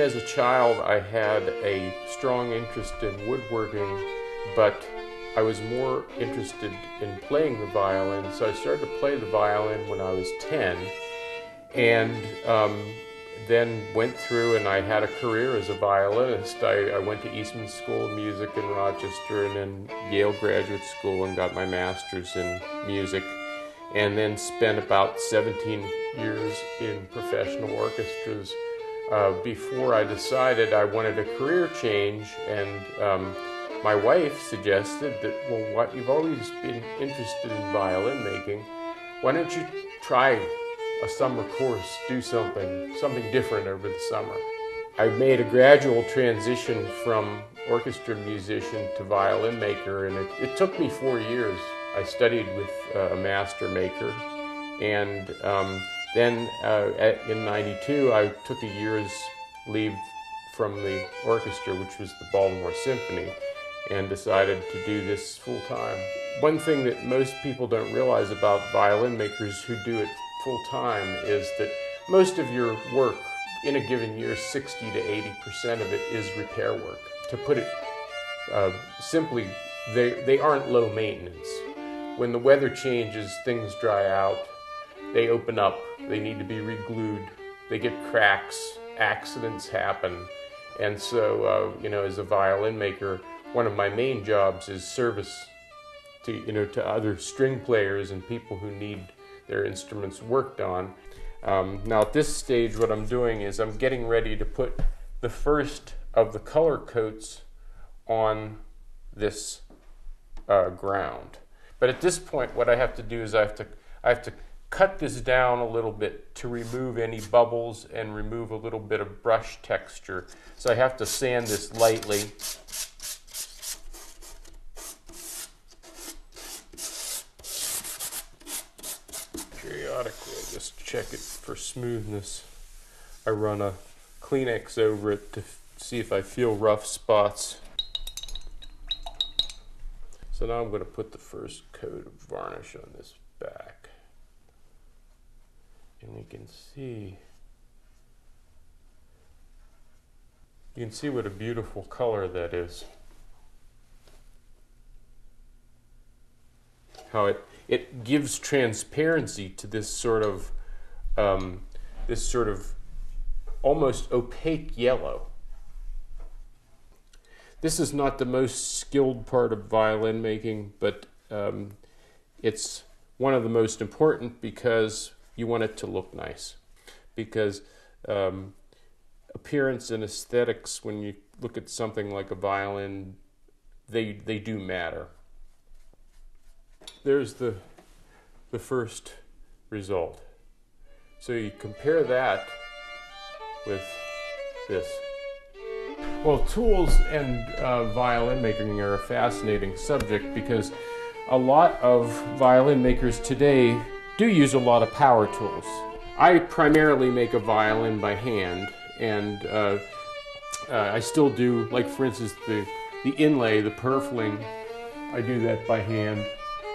as a child, I had a strong interest in woodworking, but I was more interested in playing the violin. So I started to play the violin when I was 10 and um, then went through and I had a career as a violinist. I, I, went to Eastman School of Music in Rochester and then Yale Graduate School and got my master's in music and then spent about 17 years in professional orchestras uh, before I decided I wanted a career change. And um, my wife suggested that, well, what you've always been interested in violin making, why don't you try a summer course, do something, something different over the summer? I made a gradual transition from orchestra musician to violin maker, and it, it took me four years. I studied with uh, a master maker, and um, then uh, at, in 92, I took a year's leave from the orchestra, which was the Baltimore Symphony, and decided to do this full time. One thing that most people don't realize about violin makers who do it full time is that most of your work in a given year, 60 to 80% of it is repair work. To put it uh, simply, they, they aren't low maintenance. When the weather changes, things dry out, they open up, they need to be reglued, they get cracks, accidents happen. And so, uh, you know, as a violin maker, one of my main jobs is service to, you know, to other string players and people who need their instruments worked on. Um, now, at this stage, what I'm doing is I'm getting ready to put the first of the color coats on this uh, ground. But at this point, what I have to do is I have to I have to cut this down a little bit to remove any bubbles and remove a little bit of brush texture. So I have to sand this lightly. Periodically, just check it for smoothness. I run a Kleenex over it to see if I feel rough spots. So now I'm going to put the first coat of varnish on this back we can see. You can see what a beautiful color that is. How it it gives transparency to this sort of um, this sort of almost opaque yellow. This is not the most skilled part of violin making but um, it's one of the most important because you want it to look nice. Because um, appearance and aesthetics when you look at something like a violin they they do matter. There's the the first result. So you compare that with this. Well tools and uh, violin making are a fascinating subject because a lot of violin makers today do use a lot of power tools. I primarily make a violin by hand, and uh, uh, I still do, like for instance, the, the inlay, the purfling, I do that by hand.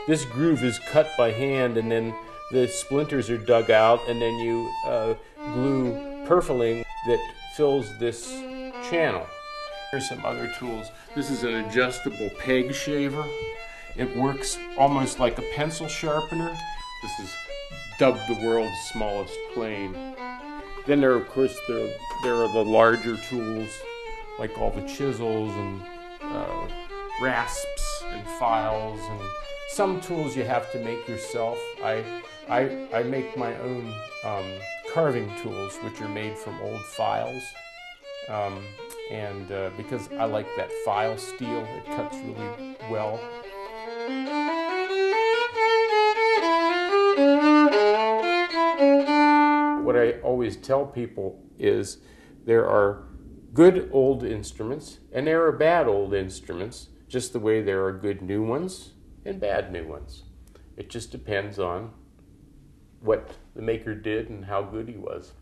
This groove is cut by hand, and then the splinters are dug out, and then you uh, glue purfling that fills this channel. Here's some other tools. This is an adjustable peg shaver. It works almost like a pencil sharpener. This is dubbed the world's smallest plane. Then there, of course, there, there are the larger tools, like all the chisels and uh, rasps and files, and some tools you have to make yourself. I, I, I make my own um, carving tools, which are made from old files. Um, and uh, because I like that file steel, it cuts really well. I always tell people is there are good old instruments and there are bad old instruments, just the way there are good new ones and bad new ones. It just depends on what the maker did and how good he was.